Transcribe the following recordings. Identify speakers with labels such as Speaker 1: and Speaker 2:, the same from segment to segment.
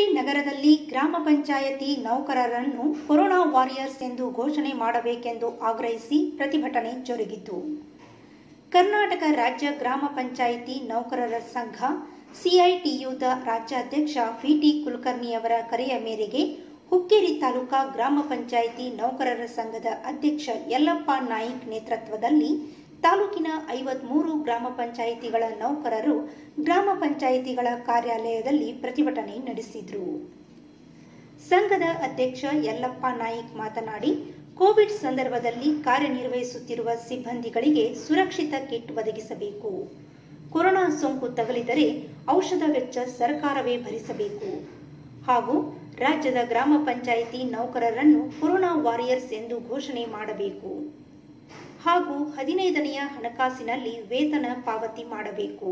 Speaker 1: ಹುಕ್ಕೇರಿ ನಗರದಲ್ಲಿ ಗ್ರಾಮ ಪಂಚಾಯತಿ ನೌಕರರನ್ನು ಕೊರೋನಾ ವಾರಿಯರ್ಸ್ ಎಂದು ಘೋಷಣೆ ಮಾಡಬೇಕೆಂದು ಆಗ್ರಹಿಸಿ ಪ್ರತಿಭಟನೆ ಜರುಗಿತು. ಕರ್ನಾಟಕ ರಾಜ್ಯ ಗ್ರಾಮ ಪಂಚಾಯಿತಿ ನೌಕರರ ಸಂಘ ಸಿಐಟಿಯುದ ರಾಜ್ಯಾಧ್ಯಕ್ಷ ವಿಟಿ ಕುಲಕರ್ಣಿಯವರ ಕರೆಯ ಮೇರೆಗೆ ಹುಕ್ಕೇರಿ ತಾಲೂಕಾ ಗ್ರಾಮ ಪಂಚಾಯಿತಿ ನೌಕರರ ಸಂಘದ ಅಧ್ಯಕ್ಷ ಯಲ್ಲಪ್ಪ ನಾಯ್ಕ್ ನೇತೃತ್ವದಲ್ಲಿ ತಾಲೂಕಿನ ಐವತ್ಮೂರು ಗ್ರಾಮ ಪಂಚಾಯಿತಿಗಳ ನೌಕರರು ಗ್ರಾಮ ಪಂಚಾಯಿತಿಗಳ ಕಾರ್ಯಾಲಯದಲ್ಲಿ ಪ್ರತಿಭಟನೆ ನಡೆಸಿದರು. ಸಂಘದ ಅಧ್ಯಕ್ಷ ಯಲ್ಲಪ್ಪ ನಾಯ್ಕ್ ಮಾತನಾಡಿ, ಕೋವಿಡ್ ಸಂದರ್ಭದಲ್ಲಿ ಕಾರ್ಯನಿರ್ವಹಿಸುತ್ತಿರುವ ಸಿಬ್ಬಂದಿಗಳಿಗೆ ಸುರಕ್ಷಿತ ಕಿಟ್ ಒದಗಿಸಬೇಕು. ಕೊರೋನಾ ಸೋಂಕು ತಗಲಿದರೆ ಔಷಧ ವೆಚ್ಚ ಸರ್ಕಾರವೇ ಭರಿಸಬೇಕು. ಹಾಗೂ ರಾಜ್ಯದ ಗ್ರಾಮ ಪಂಚಾಯಿತಿ ನೌಕರರನ್ನು ಕೊರೋನಾ ವಾರಿಯರ್ಸ್ ಎಂದು ಘೋಷಣೆ ಮಾಡಬೇಕು. ಹಾಗೂ ಹದಿನೈದನೆಯ ಹಣಕಾಸಿನಲ್ಲಿ ವೇತನ ಪಾವತಿ ಮಾಡಬೇಕು.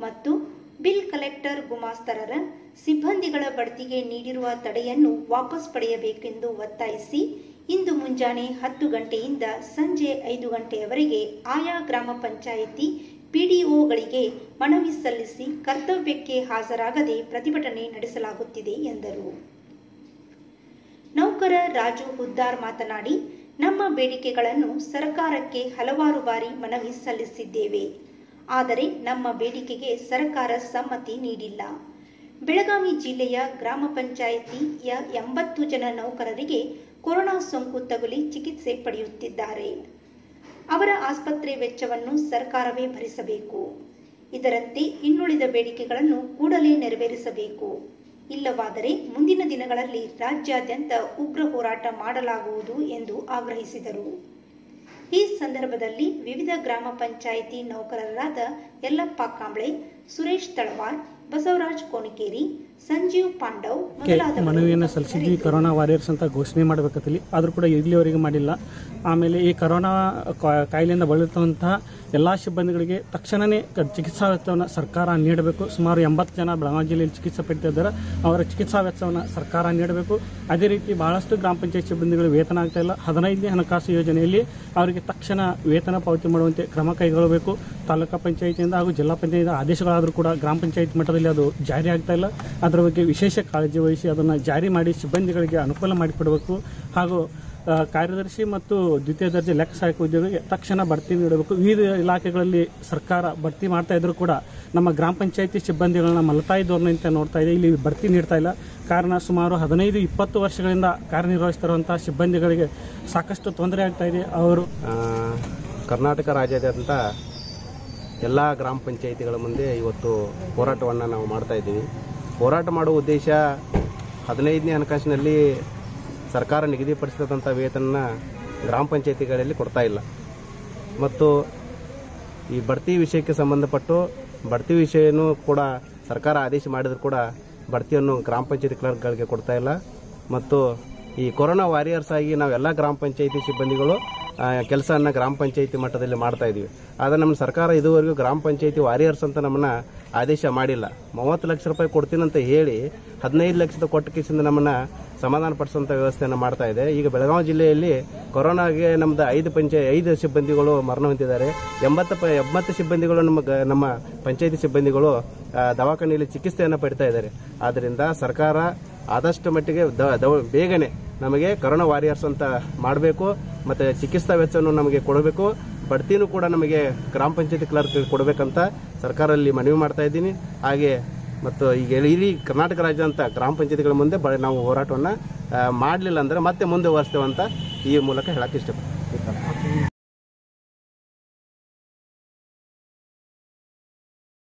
Speaker 1: ಮತ್ತು ಬಿಲ್ ಕಲೆಕ್ಟರ್ ಗುಮಾಸ್ತರರ ಸಿಬ್ಬಂದಿಗಳ ಬಡ್ತಿಗೆ ನೀಡಿರುವ ತಡೆಯನ್ನು ವಾಪಸ್ ಪಡೆಯಬೇಕೆಂದು ಒತ್ತಾಯಿಸಿ ಇಂದು ಮುಂಜಾನೆ ಹತ್ತು ಗಂಟೆಯಿಂದ ಸಂಜೆ ಐದು ಗಂಟೆಯವರೆಗೆ ಆಯಾ ಗ್ರಾಮ ಪಂಚಾಯಿತಿ ಪಿಡಿಒಗಳಿಗೆ ಮನವಿ ಸಲ್ಲಿಸಿ ಕರ್ತವ್ಯಕ್ಕೆ ಹಾಜರಾಗದೆ ಪ್ರತಿಭಟನೆ ನಡೆಸಲಾಗುತ್ತಿದೆ ಎಂದರು. ನೌಕರ ರಾಜು ಹುದ್ದಾರ್ ಮಾತನಾಡಿ ನಮ್ಮ ಬೇಡಿಕೆಗಳನ್ನು ಸರ್ಕಾರಕ್ಕೆ ಹಲವಾರು ಬಾರಿ ಮನವಿ ಸಲ್ಲಿಸಿದ್ದೇವೆ. ಆದರೆ ನಮ್ಮ ಬೇಡಿಕೆಗೆ ಸರ್ಕಾರ ಸಮ್ಮತಿ ನೀಡಿಲ್ಲ. ಬೆಳಗಾವಿ ಜಿಲ್ಲೆಯ ಗ್ರಾಮ ಪಂಚಾಯಿತಿಯ ಎಂಬತ್ತು ಜನ ನೌಕರರಿಗೆ ಕೊರೋನಾ ಸೋಂಕು ತಗುಲಿ ಚಿಕಿತ್ಸೆ ಪಡೆಯುತ್ತಿದ್ದಾರೆ. ಅವರ ಆಸ್ಪತ್ರೆ ವೆಚ್ಚವನ್ನು ಸರ್ಕಾರವೇ ಭರಿಸಬೇಕು. ಇದರಂತೆ ಇನ್ನುಳಿದ ಬೇಡಿಕೆಗಳನ್ನು ಕೂಡಲೇ ನೆರವೇರಿಸಬೇಕು. ಇಲ್ಲವಾದರೆ ಮುಂದಿನ ದಿನಗಳಲ್ಲಿ ರಾಜ್ಯಾದ್ಯಂತ ಉಗ್ರ ಹೋರಾಟ ಮಾಡಲಾಗುವುದು ಎಂದು ಆಗ್ರಹಿಸಿದರು. ಈ ಸಂದರ್ಭದಲ್ಲಿ ವಿವಿಧ ಗ್ರಾಮ ಪಂಚಾಯಿತಿ ನೌಕರರಾದ ಯಲ್ಲಪ್ಪ ಕಾಂಬ್ಳೆ, ಸುರೇಶ್ ತಳವಾರ್ ಬಸವರಾಜ್ ಕೋಣಿಕೇರಿ ಸಂಜೀವ್ ಪಾಂಡವ್
Speaker 2: ಮನವಿಯನ್ನು ಸಲ್ಲಿಸಿದ್ವಿ ಕೊರೋನಾ ವಾರಿಯರ್ಸ್ ಅಂತ ಘೋಷಣೆ ಮಾಡಬೇಕಲ್ಲಿ ಆದರೂ ಕೂಡ ಇಲ್ಲಿವರೆಗೆ ಮಾಡಿಲ್ಲ. ಆಮೇಲೆ ಈ ಕೊರೋನಾ ಕಾಯಿಲೆಯಿಂದ ಬಳಲುವಂತಹ ಎಲ್ಲ ಸಿಬ್ಬಂದಿಗಳಿಗೆ ತಕ್ಷಣವೇ ಚಿಕಿತ್ಸಾ ವೆಚ್ಚವನ್ನು ಸರ್ಕಾರ ನೀಡಬೇಕು. ಸುಮಾರು ಎಂಬತ್ತು ಜನ ಬೆಳಗಾವಿ ಜಿಲ್ಲೆಯಲ್ಲಿ ಚಿಕಿತ್ಸೆ ಪಡೆದಿದ್ದಾರೆ. ಇದ್ದಾರೆ ಅವರ ಚಿಕಿತ್ಸಾ ವೆಚ್ಚವನ್ನು ಸರ್ಕಾರ ನೀಡಬೇಕು. ಅದೇ ರೀತಿ ಬಹಳಷ್ಟು ಗ್ರಾಮ ಪಂಚಾಯತ್ ಸಿಬ್ಬಂದಿಗಳು ವೇತನ ಆಗ್ತಾ ಇಲ್ಲ. ಹದಿನೈದನೇ ಹಣಕಾಸು ಯೋಜನೆಯಲ್ಲಿ ಅವರಿಗೆ ತಕ್ಷಣ ವೇತನ ಪಾವತಿ ಮಾಡುವಂತೆ ಕ್ರಮ ಕೈಗೊಳ್ಳಬೇಕು. ತಾಲೂಕಾ ಪಂಚಾಯತಿಯಿಂದ ಹಾಗೂ ಜಿಲ್ಲಾ ಪಂಚಾಯತ್ ಆದೇಶಗಳಾದರೂ ಕೂಡ ಗ್ರಾಮ ಪಂಚಾಯತ್ ಮಟ್ಟದಲ್ಲಿ ಅದು ಜಾರಿ ಆಗ್ತಾ ಇಲ್ಲ. ಅದರ ಬಗ್ಗೆ ವಿಶೇಷ ಕಾಳಜಿ ವಹಿಸಿ ಅದನ್ನು ಜಾರಿ ಮಾಡಿ ಸಿಬ್ಬಂದಿಗಳಿಗೆ ಅನುಕೂಲ ಮಾಡಿಕೊಡಬೇಕು. ಹಾಗೂ ಕಾರ್ಯದರ್ಶಿ ಮತ್ತು ದ್ವಿತೀಯ ದರ್ಜೆ ಲೆಕ್ಕ ಸಹಾಯಕ ಉದ್ಯೋಗಿಗೆ ತಕ್ಷಣ ಬಡ್ತಿ ನೀಡಬೇಕು. ವಿವಿಧ ಇಲಾಖೆಗಳಲ್ಲಿ ಸರ್ಕಾರ ಬಡ್ತಿ ಮಾಡ್ತಾ ಇದ್ರು ಕೂಡ ನಮ್ಮ ಗ್ರಾಮ ಪಂಚಾಯಿತಿ ಸಿಬ್ಬಂದಿಗಳನ್ನ ಮಲತಾಯಿ ಧೋರಣೆಯಂತೆ ನೋಡ್ತಾ ಇದೆ. ಇಲ್ಲಿ ಬಡ್ತಿ ನೀಡ್ತಾ ಇಲ್ಲ. ಕಾರಣ ಸುಮಾರು ಹದಿನೈದು, ಇಪ್ಪತ್ತು ವರ್ಷಗಳಿಂದ ಕಾರ್ಯನಿರ್ವಹಿಸ್ತಿರುವಂತಹ ಸಿಬ್ಬಂದಿಗಳಿಗೆ ಸಾಕಷ್ಟು ತೊಂದರೆ ಆಗ್ತಾ ಇದೆ. ಅವರು
Speaker 3: ಕರ್ನಾಟಕ ರಾಜ್ಯಾದ್ಯಂತ ಎಲ್ಲ ಗ್ರಾಮ ಪಂಚಾಯಿತಿಗಳ ಮುಂದೆ ಇವತ್ತು ಹೋರಾಟವನ್ನು ನಾವು ಮಾಡ್ತಾ ಇದ್ದೀವಿ. ಹೋರಾಟ ಮಾಡುವ ಉದ್ದೇಶ ಹದಿನೈದನೇ ಹಣಕಾಸಿನಲ್ಲಿ ಸರ್ಕಾರ ನಿಗದಿಪಡಿಸಿದಂಥ ವೇತನ ಗ್ರಾಮ ಪಂಚಾಯಿತಿಗಳಲ್ಲಿ ಕೊಡ್ತಾ ಇಲ್ಲ. ಮತ್ತು ಈ ಬಡ್ತಿ ವಿಷಯಕ್ಕೆ ಸಂಬಂಧಪಟ್ಟು ಬಡ್ತಿ ವಿಷಯನೂ ಕೂಡ ಸರ್ಕಾರ ಆದೇಶ ಮಾಡಿದರೂ ಕೂಡ ಬಡ್ತಿಯನ್ನು ಗ್ರಾಮ ಪಂಚಾಯತಿ ಕ್ಲರ್ಕ್ಗಳಿಗೆ ಕೊಡ್ತಾ ಇಲ್ಲ. ಮತ್ತು ಈ ಕೊರೋನಾ ವಾರಿಯರ್ಸ್ ಆಗಿ ನಾವೆಲ್ಲ ಗ್ರಾಮ ಪಂಚಾಯಿತಿ ಸಿಬ್ಬಂದಿಗಳು ಕೆಲಸವನ್ನು ಗ್ರಾಮ ಪಂಚಾಯಿತಿ ಮಟ್ಟದಲ್ಲಿ ಮಾಡ್ತಾ ಇದೀವಿ. ಆದರೆ ನಮ್ಮ ಸರ್ಕಾರ ಇದುವರೆಗೂ ಗ್ರಾಮ ಪಂಚಾಯಿತಿ ವಾರಿಯರ್ಸ್ ಅಂತ ನಮ್ಮನ್ನ ಆದೇಶ ಮಾಡಿಲ್ಲ. ಮೂವತ್ತು ಲಕ್ಷ ರೂಪಾಯಿ ಕೊಡ್ತೀನಂತ ಹೇಳಿ ಹದಿನೈದು ಲಕ್ಷದ ಕೊಟ್ಟ ಕಿಸಿಂದ ನಮ್ಮನ್ನ ಸಮಾಧಾನ ಪಡಿಸುವಂಥ ವ್ಯವಸ್ಥೆಯನ್ನು ಮಾಡ್ತಾ ಇದೆ. ಈಗ ಬೆಳಗಾವಿ ಜಿಲ್ಲೆಯಲ್ಲಿ ಕೊರೋನಾಗೆ ನಮ್ಮದು ಐದು ಪಂಚಾಯ ಐದು ಸಿಬ್ಬಂದಿಗಳು ಮರಣ ಹೊಂದಿದ್ದಾರೆ. ಎಂಬತ್ತು ಪ, ಎಂಬತ್ತು ಸಿಬ್ಬಂದಿಗಳು ನಮ್ಮ ನಮ್ಮ ಪಂಚಾಯಿತಿ ಸಿಬ್ಬಂದಿಗಳು ದವಾಖಾನೆಯಲ್ಲಿ ಚಿಕಿತ್ಸೆಯನ್ನು ಪಡಿತಾ ಇದ್ದಾರೆ. ಆದ್ದರಿಂದ ಸರ್ಕಾರ ಆದಷ್ಟು ಮಟ್ಟಿಗೆ ಬೇಗನೆ ನಮಗೆ ಕರೋನಾ ವಾರಿಯರ್ಸ್ ಅಂತ ಮಾಡಬೇಕು, ಮತ್ತೆ ಚಿಕಿತ್ಸಾ ವೆಚ್ಚವನ್ನು ನಮಗೆ ಕೊಡಬೇಕು, ಬಡ್ತಿನೂ ಕೂಡ ನಮಗೆ ಗ್ರಾಮ ಪಂಚಾಯತಿ ಕ್ಲರ್ಕ್ ಕೊಡಬೇಕಂತ ಸರ್ಕಾರದಲ್ಲಿ ಮನವಿ ಮಾಡ್ತಾ ಇದ್ದೀನಿ. ಹಾಗೆ ಮತ್ತು ಈಗ ಇಡೀ ಕರ್ನಾಟಕ ರಾಜ್ಯ ಅಂತ ಗ್ರಾಮ ಪಂಚಾಯತಿಗಳ ಮುಂದೆ ನಾವು ಹೋರಾಟವನ್ನು ಮಾಡಲಿಲ್ಲ ಅಂದರೆ ಮತ್ತೆ ಮುಂದೆ ಅಂತ ಈ ಮೂಲಕ ಹೇಳಕ್ಕೆ ಇಷ್ಟಪಡ್ತೀನಿ.